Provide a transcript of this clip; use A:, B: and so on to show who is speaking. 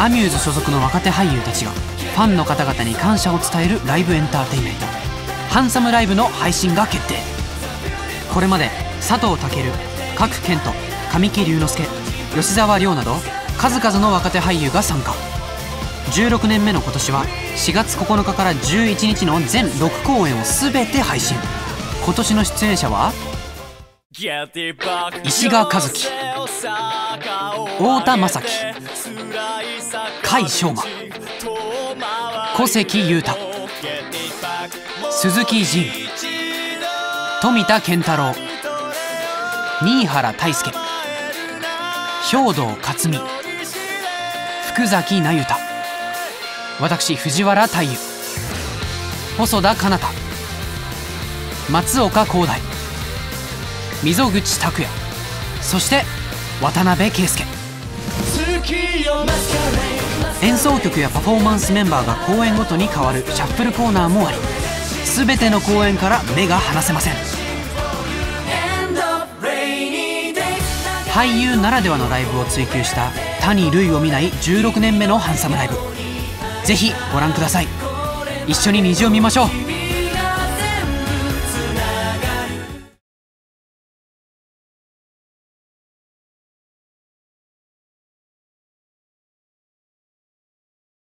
A: アミューズ所属の若手俳優たちがファンの方々に感謝を伝えるライブエンターテインメント。ハンサムライブの配信が決定。これまで佐藤健賀来賢人神木隆之介吉沢亮など数々の若手俳優が参加。16年目の今年は4月9日から11日の全6公演を全て配信。今年の出演者は石川和樹太田正樹甲斐翔馬。小関裕太。鈴木仁。富田健太郎。新原泰介。兵藤克美福崎那由他。私藤原太夫。細田かなた。松岡広大。溝口拓也。そして渡辺圭介。演奏曲やパフォーマンスメンバーが公演ごとに変わるシャッフルコーナーもあり全ての公演から目が離せません。俳優ならではのライブを追求した谷類を見ない16年目のハンサムライブ。ぜひご覧ください。一緒に虹を見ましょう。